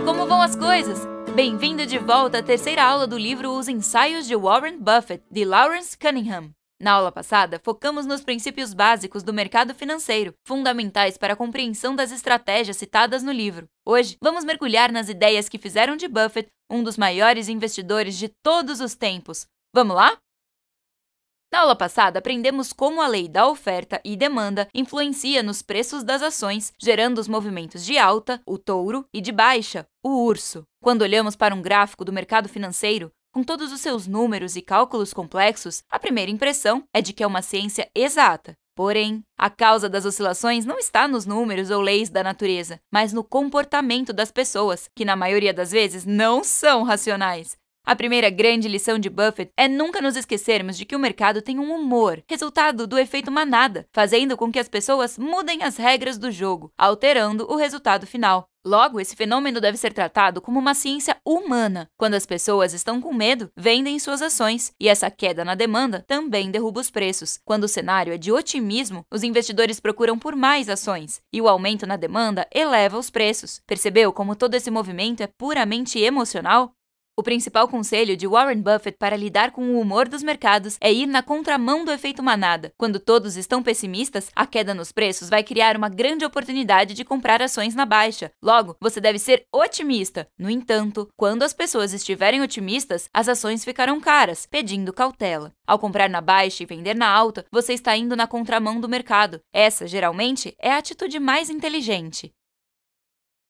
como vão as coisas? Bem-vindo de volta à terceira aula do livro Os Ensaios de Warren Buffett, de Lawrence Cunningham. Na aula passada, focamos nos princípios básicos do mercado financeiro, fundamentais para a compreensão das estratégias citadas no livro. Hoje, vamos mergulhar nas ideias que fizeram de Buffett um dos maiores investidores de todos os tempos. Vamos lá? Na aula passada, aprendemos como a lei da oferta e demanda influencia nos preços das ações, gerando os movimentos de alta, o touro, e de baixa, o urso. Quando olhamos para um gráfico do mercado financeiro, com todos os seus números e cálculos complexos, a primeira impressão é de que é uma ciência exata. Porém, a causa das oscilações não está nos números ou leis da natureza, mas no comportamento das pessoas, que na maioria das vezes não são racionais. A primeira grande lição de Buffett é nunca nos esquecermos de que o mercado tem um humor, resultado do efeito manada, fazendo com que as pessoas mudem as regras do jogo, alterando o resultado final. Logo, esse fenômeno deve ser tratado como uma ciência humana. Quando as pessoas estão com medo, vendem suas ações, e essa queda na demanda também derruba os preços. Quando o cenário é de otimismo, os investidores procuram por mais ações, e o aumento na demanda eleva os preços. Percebeu como todo esse movimento é puramente emocional? O principal conselho de Warren Buffett para lidar com o humor dos mercados é ir na contramão do efeito manada. Quando todos estão pessimistas, a queda nos preços vai criar uma grande oportunidade de comprar ações na baixa. Logo, você deve ser otimista. No entanto, quando as pessoas estiverem otimistas, as ações ficarão caras, pedindo cautela. Ao comprar na baixa e vender na alta, você está indo na contramão do mercado. Essa, geralmente, é a atitude mais inteligente.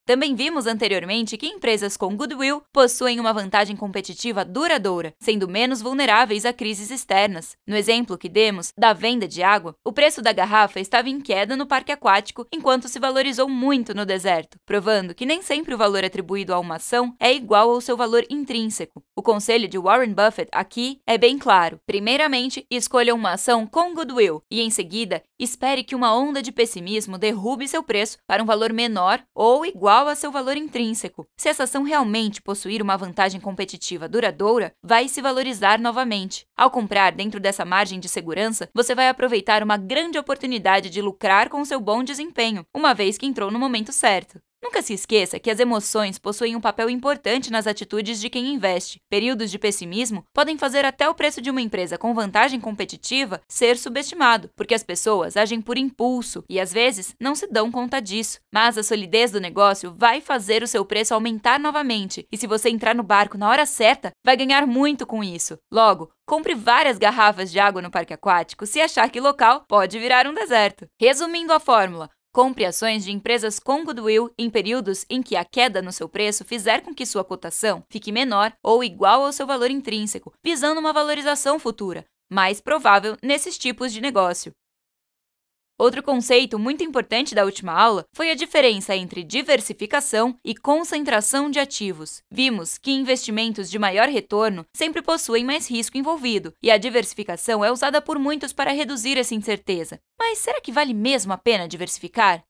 Também vimos anteriormente que empresas com goodwill possuem uma vantagem competitiva duradoura, sendo menos vulneráveis a crises externas. No exemplo que demos da venda de água, o preço da garrafa estava em queda no parque aquático enquanto se valorizou muito no deserto, provando que nem sempre o valor atribuído a uma ação é igual ao seu valor intrínseco. O conselho de Warren Buffett aqui é bem claro. Primeiramente, escolha uma ação com goodwill e, em seguida, espere que uma onda de pessimismo derrube seu preço para um valor menor ou igual igual a seu valor intrínseco. Se essa ação realmente possuir uma vantagem competitiva duradoura, vai se valorizar novamente. Ao comprar dentro dessa margem de segurança, você vai aproveitar uma grande oportunidade de lucrar com seu bom desempenho, uma vez que entrou no momento certo. Nunca se esqueça que as emoções possuem um papel importante nas atitudes de quem investe. Períodos de pessimismo podem fazer até o preço de uma empresa com vantagem competitiva ser subestimado, porque as pessoas agem por impulso e às vezes não se dão conta disso. Mas a solidez do negócio vai fazer o seu preço aumentar novamente, e se você entrar no barco na hora certa, vai ganhar muito com isso. Logo, Compre várias garrafas de água no parque aquático se achar que o local pode virar um deserto. Resumindo a fórmula, Compre ações de empresas com goodwill em períodos em que a queda no seu preço fizer com que sua cotação fique menor ou igual ao seu valor intrínseco, visando uma valorização futura, mais provável nesses tipos de negócio. Outro conceito muito importante da última aula foi a diferença entre diversificação e concentração de ativos. Vimos que investimentos de maior retorno sempre possuem mais risco envolvido, e a diversificação é usada por muitos para reduzir essa incerteza. Mas será que vale mesmo a pena diversificar?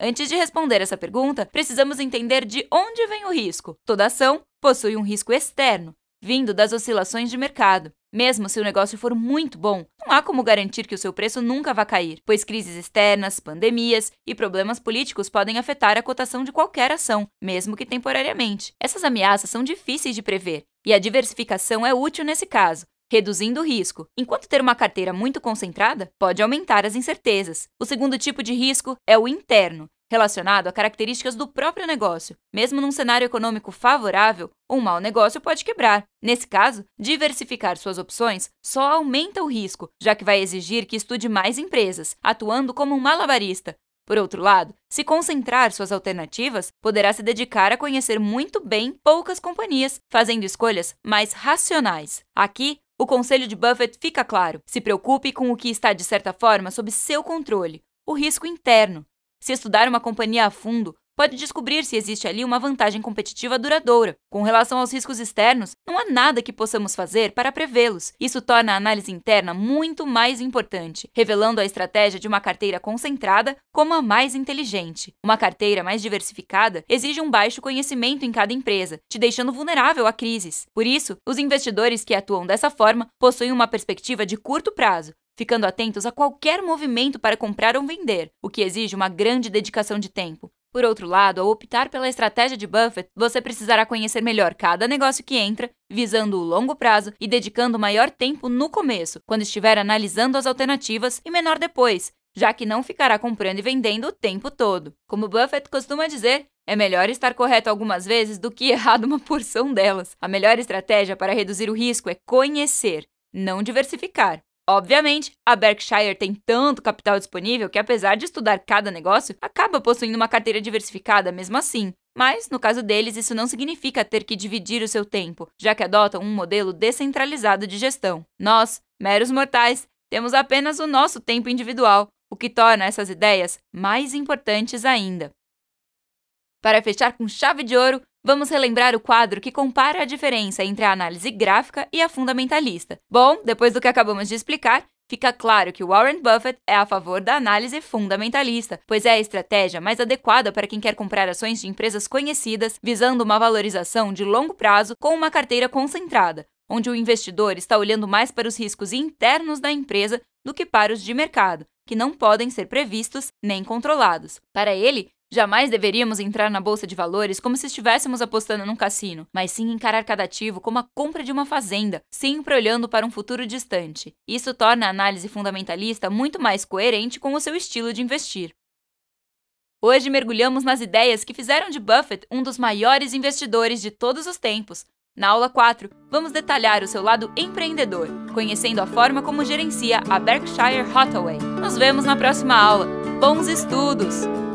Antes de responder essa pergunta, precisamos entender de onde vem o risco. Toda ação possui um risco externo, vindo das oscilações de mercado. Mesmo se o negócio for muito bom, não há como garantir que o seu preço nunca vá cair, pois crises externas, pandemias e problemas políticos podem afetar a cotação de qualquer ação, mesmo que temporariamente. Essas ameaças são difíceis de prever, e a diversificação é útil nesse caso, reduzindo o risco, enquanto ter uma carteira muito concentrada pode aumentar as incertezas. O segundo tipo de risco é o interno, relacionado a características do próprio negócio. Mesmo num cenário econômico favorável, um mau negócio pode quebrar. Nesse caso, diversificar suas opções só aumenta o risco, já que vai exigir que estude mais empresas, atuando como um malabarista. Por outro lado, se concentrar suas alternativas, poderá se dedicar a conhecer muito bem poucas companhias, fazendo escolhas mais racionais. Aqui, o conselho de Buffett fica claro: se preocupe com o que está, de certa forma, sob seu controle, o risco interno. Se estudar uma companhia a fundo, pode descobrir se existe ali uma vantagem competitiva duradoura. Com relação aos riscos externos, não há nada que possamos fazer para prevê-los. Isso torna a análise interna muito mais importante, revelando a estratégia de uma carteira concentrada como a mais inteligente. Uma carteira mais diversificada exige um baixo conhecimento em cada empresa, te deixando vulnerável a crises. Por isso, os investidores que atuam dessa forma possuem uma perspectiva de curto prazo, ficando atentos a qualquer movimento para comprar ou vender, o que exige uma grande dedicação de tempo. Por outro lado, ao optar pela estratégia de Buffett, você precisará conhecer melhor cada negócio que entra, visando o longo prazo e dedicando maior tempo no começo, quando estiver analisando as alternativas, e menor depois, já que não ficará comprando e vendendo o tempo todo. Como Buffett costuma dizer, é melhor estar correto algumas vezes do que errado uma porção delas. A melhor estratégia para reduzir o risco é conhecer, não diversificar. Obviamente, a Berkshire tem tanto capital disponível que, apesar de estudar cada negócio, acaba possuindo uma carteira diversificada mesmo assim. Mas, no caso deles, isso não significa ter que dividir o seu tempo, já que adotam um modelo descentralizado de gestão. Nós, meros mortais, temos apenas o nosso tempo individual, o que torna essas ideias mais importantes ainda. Para fechar com chave de ouro, vamos relembrar o quadro que compara a diferença entre a análise gráfica e a fundamentalista. Bom, depois do que acabamos de explicar, fica claro que Warren Buffett é a favor da análise fundamentalista, pois é a estratégia mais adequada para quem quer comprar ações de empresas conhecidas, visando uma valorização de longo prazo com uma carteira concentrada, onde o investidor está olhando mais para os riscos internos da empresa do que para os de mercado, que não podem ser previstos nem controlados. Para ele, Jamais deveríamos entrar na bolsa de valores como se estivéssemos apostando num cassino, mas sim encarar cada ativo como a compra de uma fazenda, sempre olhando para um futuro distante. Isso torna a análise fundamentalista muito mais coerente com o seu estilo de investir. Hoje mergulhamos nas ideias que fizeram de Buffett um dos maiores investidores de todos os tempos. Na aula 4, vamos detalhar o seu lado empreendedor, conhecendo a forma como gerencia a Berkshire Hathaway. Nos vemos na próxima aula. Bons estudos!